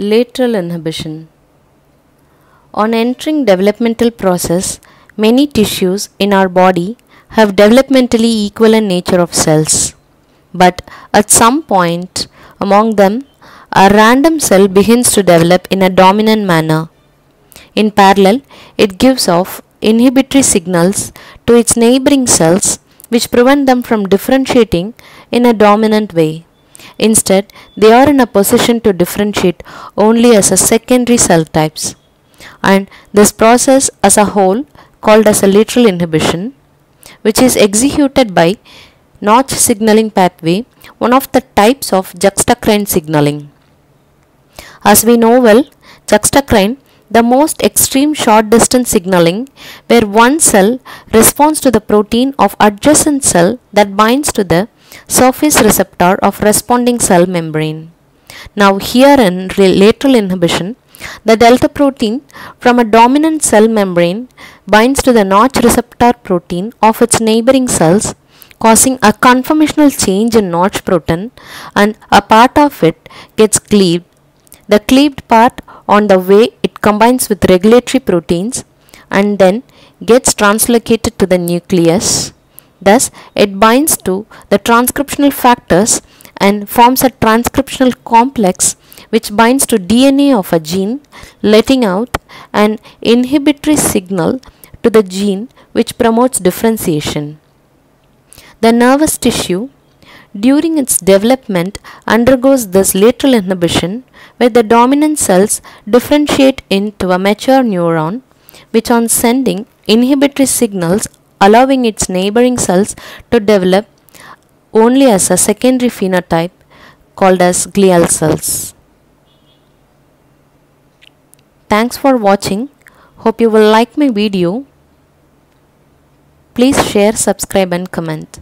Lateral inhibition. On entering developmental process, many tissues in our body have developmentally equivalent nature of cells. But at some point among them, a random cell begins to develop in a dominant manner. In parallel, it gives off inhibitory signals to its neighboring cells which prevent them from differentiating in a dominant way. Instead, they are in a position to differentiate only as a secondary cell types. And this process as a whole called as a lateral inhibition which is executed by notch signaling pathway, one of the types of juxtacrine signaling. As we know well, juxtacrine the most extreme short distance signaling where one cell responds to the protein of adjacent cell that binds to the surface receptor of responding cell membrane. Now here in lateral inhibition, the delta protein from a dominant cell membrane binds to the notch receptor protein of its neighboring cells causing a conformational change in notch protein and a part of it gets cleaved. The cleaved part on the way it combines with regulatory proteins and then gets translocated to the nucleus. Thus, it binds to the transcriptional factors and forms a transcriptional complex which binds to DNA of a gene letting out an inhibitory signal to the gene which promotes differentiation. The nervous tissue during its development undergoes this lateral inhibition where the dominant cells differentiate into a mature neuron which on sending inhibitory signals allowing its neighboring cells to develop only as a secondary phenotype called as glial cells. Thanks for watching. Hope you will like my video. Please share, subscribe and comment.